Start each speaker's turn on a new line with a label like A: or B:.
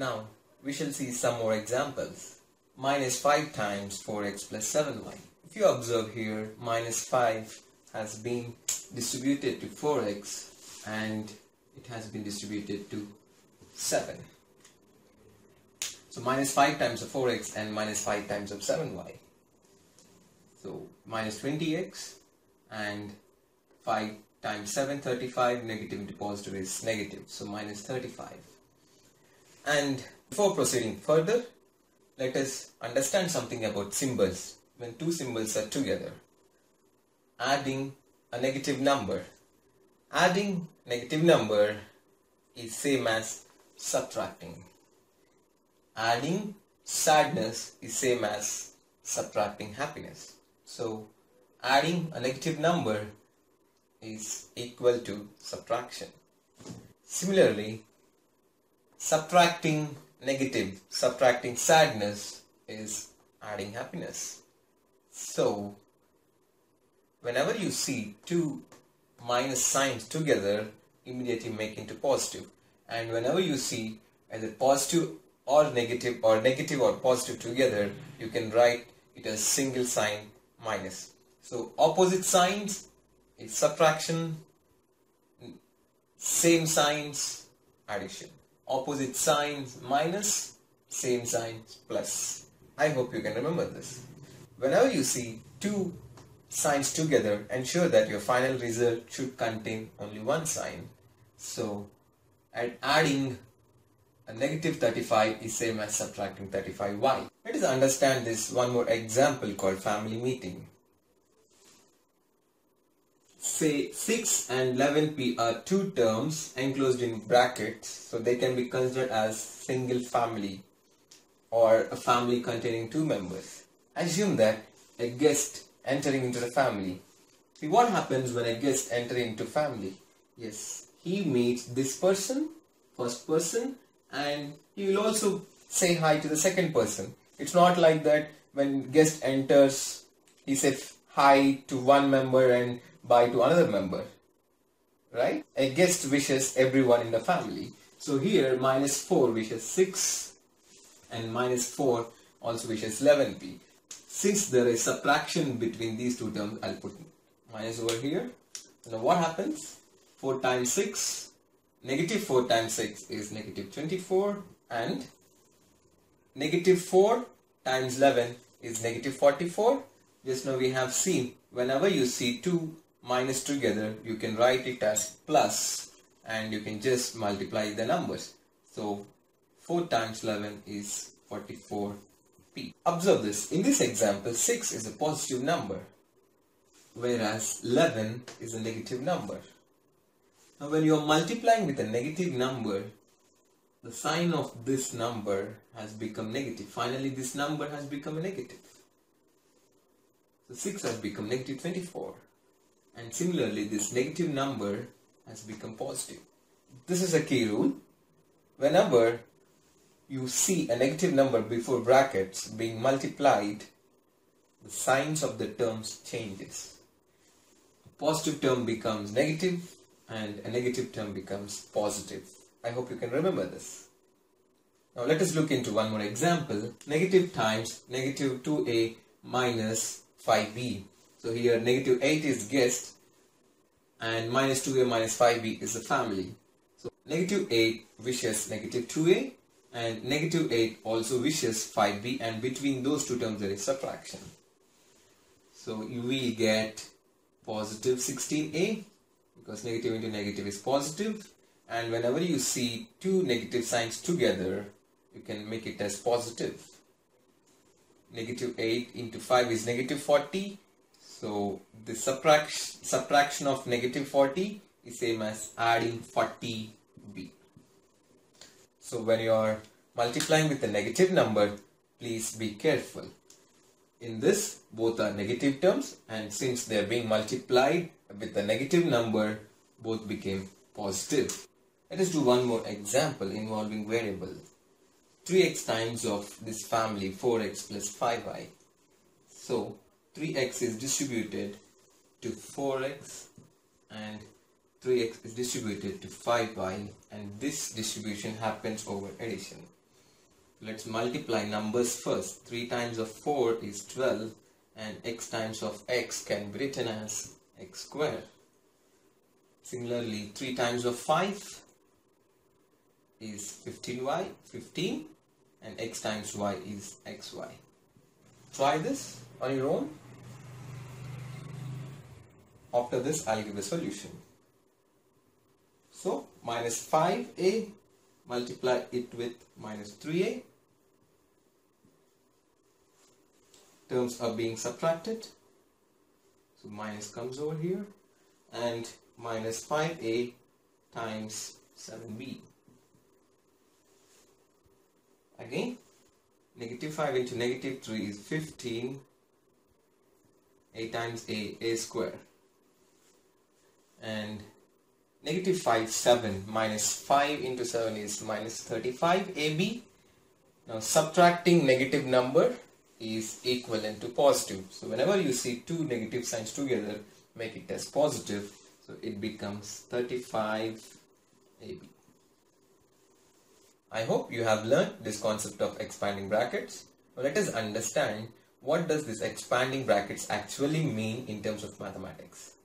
A: Now we shall see some more examples. Minus 5 times 4x plus 7y. If you observe here, minus 5 has been distributed to 4x and it has been distributed to 7. So minus 5 times of 4x and minus 5 times of 7y. So minus 20x and 5 times 7 35 negative into positive is negative so minus 35 and before proceeding further let us understand something about symbols. When two symbols are together adding a negative number adding negative number is same as subtracting. Adding sadness is same as subtracting happiness. So adding a negative number is equal to subtraction. Similarly, subtracting negative, subtracting sadness is adding happiness. So, whenever you see two minus signs together, immediately make into positive. And whenever you see either positive or negative or negative or positive together, you can write it as single sign minus. So opposite signs is subtraction, same signs addition. Opposite signs minus, same signs plus. I hope you can remember this. Whenever you see two signs together, ensure that your final result should contain only one sign. So, adding a negative 35 is same as subtracting 35y. Let us understand this one more example called family meeting. Say 6 and 11p are two terms enclosed in brackets so they can be considered as single family or a family containing two members. Assume that a guest entering into the family. See what happens when a guest entering into family? Yes, he meets this person, first person and he will also say hi to the second person. It's not like that when guest enters he says hi to one member and bye to another member. Right? A guest wishes everyone in the family. So here minus 4 wishes 6 and minus 4 also wishes 11p. Since there is subtraction between these two terms, I'll put minus over here. Now what happens? 4 times 6, negative 4 times 6 is negative 24 and negative 4 times 11 is negative 44. Just now we have seen whenever you see two minus together you can write it as plus and you can just multiply the numbers. So 4 times 11 is 44p observe this. In this example 6 is a positive number whereas 11 is a negative number. Now when you are multiplying with a negative number the sign of this number has become negative. Finally this number has become negative. So 6 has become negative 24 and similarly this negative number has become positive. This is a key rule. Whenever you see a negative number before brackets being multiplied, the signs of the terms changes. A positive term becomes negative and a negative term becomes positive. I hope you can remember this. Now let us look into one more example. Negative times negative 2a minus 5b so here negative 8 is guest and minus 2a minus 5b is the family. So negative 8 wishes negative 2a and negative 8 also wishes 5b and between those two terms there is subtraction. So you will get positive 16a because negative into negative is positive and whenever you see two negative signs together you can make it as positive. Negative 8 into 5 is negative 40 so the subtraction, subtraction of negative 40 is same as adding 40b. So when you are multiplying with a negative number, please be careful. In this, both are negative terms and since they are being multiplied with a negative number, both became positive. Let us do one more example involving variable. 3x times of this family 4x plus 5y. So 3x is distributed to 4x and 3x is distributed to 5y and this distribution happens over addition. Let's multiply numbers first. 3 times of 4 is 12 and x times of x can be written as x square. Similarly, 3 times of 5 is 15y, 15 and x times y is xy. Try this on your own. After this, I'll give a solution. So, minus 5a, multiply it with minus 3a. Terms are being subtracted. So, minus comes over here. And minus 5a times 7b. Again, negative 5 into negative 3 is 15. A times a, a square. And negative 5, 7 minus 5 into 7 is minus 35 ab. Now subtracting negative number is equivalent to positive. So whenever you see two negative signs together, make it as positive. So it becomes 35 ab. I hope you have learned this concept of expanding brackets. Now let us understand what does this expanding brackets actually mean in terms of mathematics.